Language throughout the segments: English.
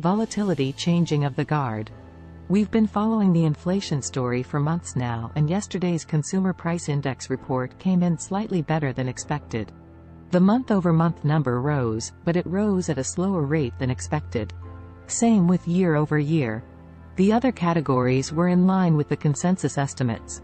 Volatility changing of the guard. We've been following the inflation story for months now and yesterday's Consumer Price Index report came in slightly better than expected. The month-over-month number rose, but it rose at a slower rate than expected. Same with year-over-year. The other categories were in line with the consensus estimates.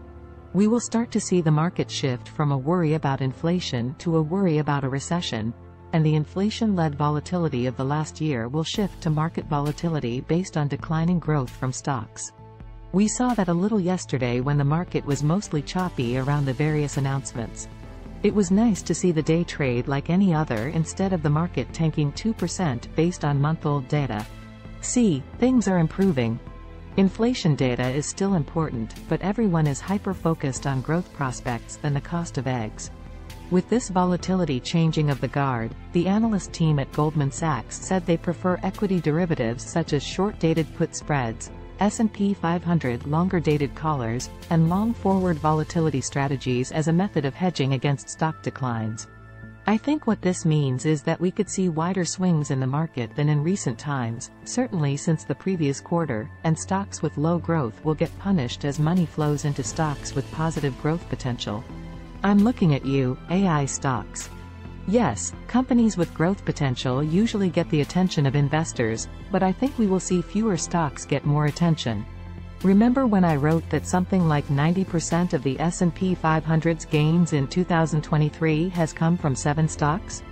We will start to see the market shift from a worry about inflation to a worry about a recession, and the inflation-led volatility of the last year will shift to market volatility based on declining growth from stocks. We saw that a little yesterday when the market was mostly choppy around the various announcements. It was nice to see the day trade like any other instead of the market tanking 2% based on month-old data. See, things are improving. Inflation data is still important, but everyone is hyper-focused on growth prospects than the cost of eggs. With this volatility changing of the guard, the analyst team at Goldman Sachs said they prefer equity derivatives such as short-dated put spreads, S&P 500 longer-dated collars, and long forward volatility strategies as a method of hedging against stock declines. I think what this means is that we could see wider swings in the market than in recent times, certainly since the previous quarter, and stocks with low growth will get punished as money flows into stocks with positive growth potential. I'm looking at you, AI stocks. Yes, companies with growth potential usually get the attention of investors, but I think we will see fewer stocks get more attention. Remember when I wrote that something like 90% of the S&P 500's gains in 2023 has come from 7 stocks?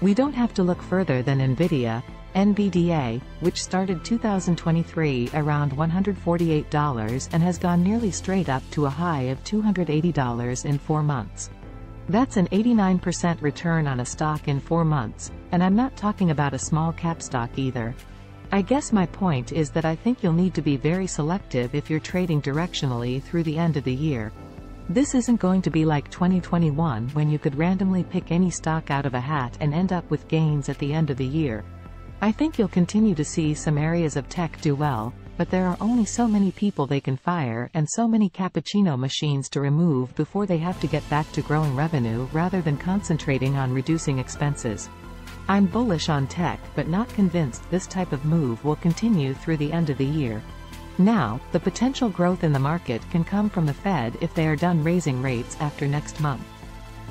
We don't have to look further than Nvidia, NVDA, which started 2023 around $148 and has gone nearly straight up to a high of $280 in four months. That's an 89% return on a stock in four months, and I'm not talking about a small cap stock either. I guess my point is that I think you'll need to be very selective if you're trading directionally through the end of the year. This isn't going to be like 2021 when you could randomly pick any stock out of a hat and end up with gains at the end of the year. I think you'll continue to see some areas of tech do well, but there are only so many people they can fire and so many cappuccino machines to remove before they have to get back to growing revenue rather than concentrating on reducing expenses. I'm bullish on tech but not convinced this type of move will continue through the end of the year. Now, the potential growth in the market can come from the Fed if they are done raising rates after next month.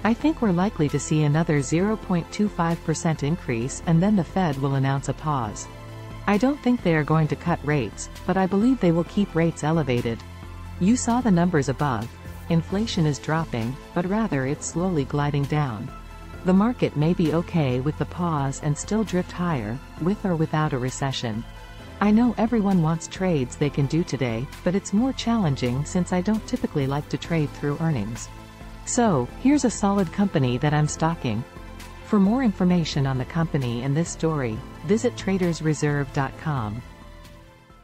I think we're likely to see another 0.25% increase and then the Fed will announce a pause. I don't think they are going to cut rates, but I believe they will keep rates elevated. You saw the numbers above. Inflation is dropping, but rather it's slowly gliding down. The market may be okay with the pause and still drift higher, with or without a recession. I know everyone wants trades they can do today, but it's more challenging since I don't typically like to trade through earnings. So, here's a solid company that I'm stocking. For more information on the company and this story, visit tradersreserve.com.